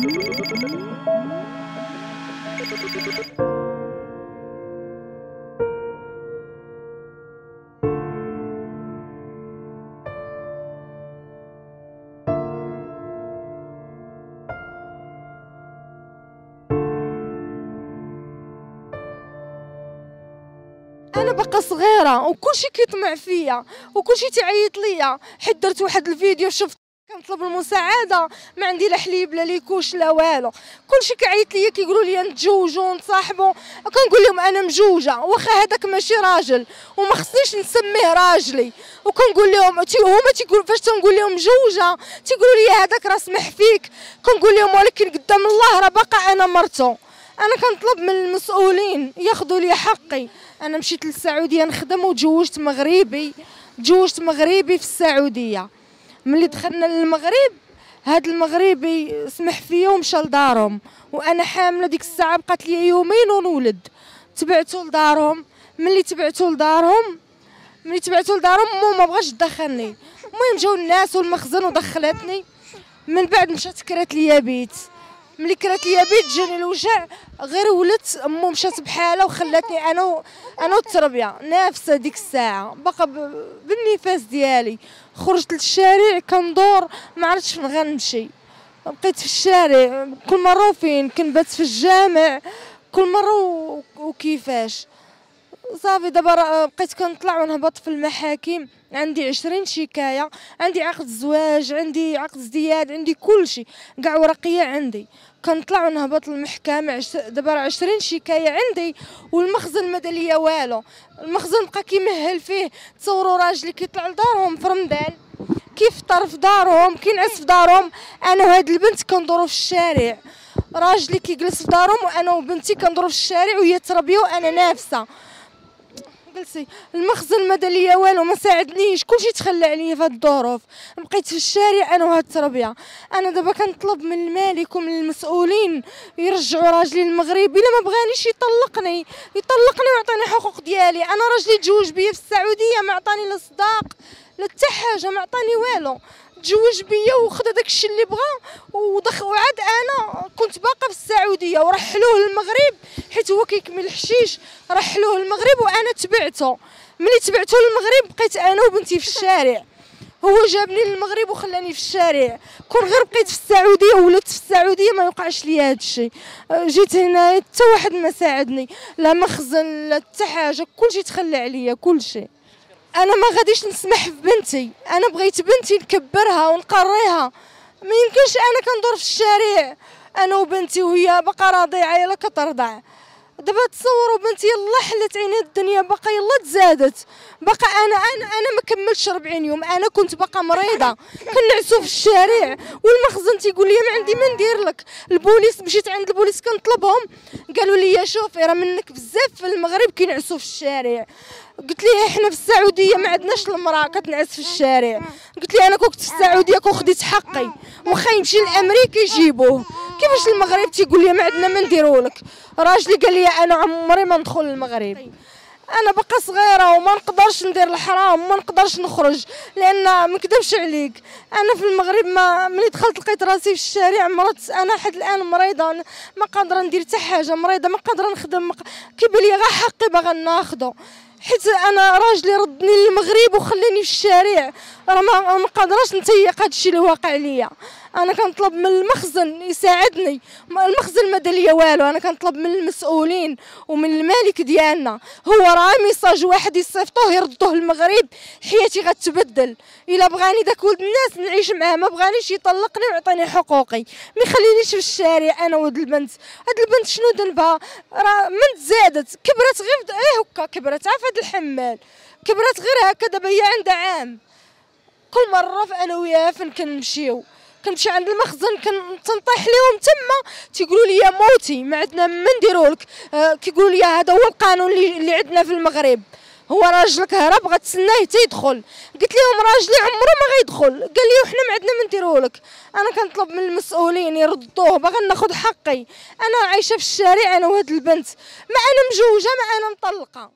أنا باقا صغيرة وكلشي كيطمع فيا وكلشي تعيط ليا. حيت درت واحد الفيديو شفت كنطلب المساعدة. ما عندي لا حليب لا ليكوش لا والو. كلشي كيعيط ليا كيقولوا لي نتزوجوا نتصاحبوا كنقول لهم أنا مجوجة. واخا هذاك ماشي راجل وما خصنيش نسميه راجلي. وكنقول لهم هما تيقولوا فاش تنقول لهم مجوجه تيقولوا لي هذاك راه سمح فيك. كنقول لهم ولكن قدام الله راه باقا أنا مرتو أنا كنطلب من المسؤولين ياخذوا لي حقي. أنا مشيت للسعودية نخدم وتزوجت مغربي. تزوجت مغربي في السعودية. ملي دخلنا للمغرب هاد المغربي سمح فيا ومشى لدارهم. وأنا حاملة ديك الساعة بقات لي يومين ونولد. تبعتو لدارهم. ملي تبعتو لدارهم ملي تبعتو لدارهم مو ما بغاش تدخلني. المهم جاو الناس والمخزن ودخلتني. من بعد مشات كرات ليا بيت. ملي كرات ليا بيت جاني الوجع غير ولدت أمو مشات بحالها وخلاتني أنا. أنا والتربية نافسة ديك الساعة باقا. بالنفاس ديالي خرجت للشارع كندور ما عرفتش فين غنمشي بقيت في الشارع كل مرة وفين كنبات في الجامع كل مرة. وكيفاش صافي دابا بقيت كنطلع ونهبط في المحاكم. عندي عشرين شكاية عندي عقد زواج عندي عقد ازدياد عندي كل شيء. كاع ورقية عندي. كنطلع ونهبط للمحكمة. عش... دابا عشرين شكاية عندي والمخزن ما ليا والو. المخزن بقى كيمهل فيه. تصوروا راجلي كيطلع لدارهم في رمضان. كيفطر في دارهم كينعس في دارهم. أنا وهاد البنت كندورو في الشارع. راجلي كيجلس في دارهم وأنا وبنتي كندورو في الشارع وهي تربيه وأنا نافسة. جلسي. المخزن ما دار ليا والو ما ساعدنيش. كلشي تخلى عليا في هاد الظروف. بقيت في الشارع أنا وهاد التربية. أنا دابا كنطلب من الملك ومن المسؤولين يرجعوا راجلي للمغرب إلا ما بغانيش يطلقني. يطلقني ويعطيني حقوق ديالي. أنا راجلي تزوج بيا في السعودية ما عطاني لا صداق لا حتى حاجة ما عطاني والو. تزوج بيا وخد داك الشيء اللي بغا ودخل وعاد أنا كنت باقا السعودية ورحلوه للمغرب حيت هو كيكمل الحشيش رحلوه للمغرب وأنا تبعته. ملي تبعته للمغرب بقيت أنا وبنتي في الشارع. هو جابني للمغرب وخلاني في الشارع. كون غير بقيت في السعودية ولدت في السعودية ما يوقعش لي هذا الشيء. جيت هنا حتى واحد ما ساعدني. لا مخزن لا حتى حاجة كلشي تخلى عليا كلشي. أنا ما غاديش نسمح في بنتي. أنا بغيت بنتي نكبرها ونقريها. ما يمكنش أنا كندور في الشارع. أنا وبنتي وهي باقا راضعة يلا كترضع دابا تصوروا بنتي يلا حلت عيني الدنيا باقا يلا تزادت. باقا أنا أنا أنا ما كملتش 40 يوم أنا كنت باقا مريضة. كنعسو في الشارع والمخزن تيقول لي ما عندي ما ندير لك. البوليس مشيت عند البوليس كنطلبهم. قالوا لي شوفي راه منك بزاف في المغرب كينعسو في الشارع. قلت ليه إحنا في السعودية ما عندناش المرأة كتنعس في الشارع. قلت ليه أنا كنت في السعودية كون خديت حقي. واخا يمشي لامريكا يجيبوه. كيفاش المغرب تيقول لي ما عندنا ما نديرو لك راجلي قال لي أنا عمري ما ندخل المغرب. أنا باقا صغيرة وما نقدرش ندير الحرام وما نقدرش نخرج لأن ما نكذبش عليك. أنا في المغرب ما ملي دخلت لقيت راسي في الشارع مرضت أنا حد الآن مريضة ما قادرة ندير حتى حاجة مريضة ما قادرة نخدم كيبان لي غير حقي باغا ناخذه حيت أنا راجلي ردني للمغرب وخلاني في الشارع. راه ما قادراش نتيق هادشي اللي واقع ليا. أنا كنطلب من المخزن يساعدني. المخزن ما دار والو أنا كنطلب من المسؤولين ومن المالك ديالنا. هو راه ميساج واحد يصيفطوه يردوه للمغرب حياتي غتبدل. إلا بغاني داك ولد الناس نعيش معاه ما بغانيش يطلقني ويعطيني حقوقي. ما يخلينيش في الشارع أنا ولد البنت. هاد البنت شنو ذنبها راه من تزادت كبرت غير إيه هكا كبرت عارف هاد الحمال؟ كبرت غير هكا دابا هي عندها عام. كل مرة أنا وياها فين كنمشيو؟ كنمشي عند المخزن كنطيح ليهم تما تيقولوا لي موتي ما عندنا ما نديروا لك آه كيقولوا لي هذا هو القانون اللي, عندنا في المغرب. هو راجلك هرب غتسناه حتى يدخل. قلت لهم راجلي عمره ما غيدخل. قال لي وحنا ما عندنا ما نديروا لك أنا كنطلب من المسؤولين يردوه باغا ناخذ حقي. أنا عايشة في الشارع أنا وهاد البنت. ما أنا مجوجه ما أنا مطلقه